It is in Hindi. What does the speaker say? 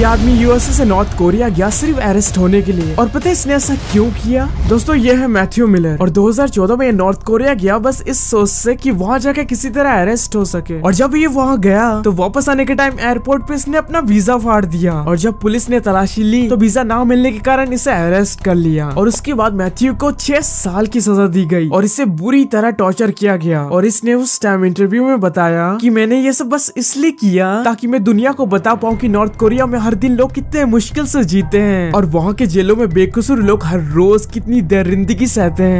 ये आदमी यूएसए से नॉर्थ कोरिया गया सिर्फ़ अरेस्ट होने के लिए। और पता है इसने ऐसा क्यों किया? दोस्तों, ये है मैथ्यू मिलर और 2014 में ये नॉर्थ कोरिया गया, बस इस सोच से कि वहाँ जाकर किसी तरह अरेस्ट हो सके। और जब ये वहाँ गया तो वापस आने के टाइम एयरपोर्ट पे इसने अपना वीज़ा फाड़ दिया। और जब पुलिस ने तलाशी ली तो वीज़ा ना मिलने के कारण इसे अरेस्ट कर लिया। और उसके बाद मैथ्यू को छह साल की सजा दी गई। और इसे बुरी तरह टॉर्चर किया गया। और इसने उस टाइम इंटरव्यू में बताया कि मैंने ये सब बस इसलिए किया ताकि मैं दुनिया को बता पाऊँ की नॉर्थ कोरिया में हर दिन लोग कितने मुश्किल से जीते हैं। और वहाँ के जेलों में बेकसूर लोग हर रोज कितनी दरिंदगी सहते हैं।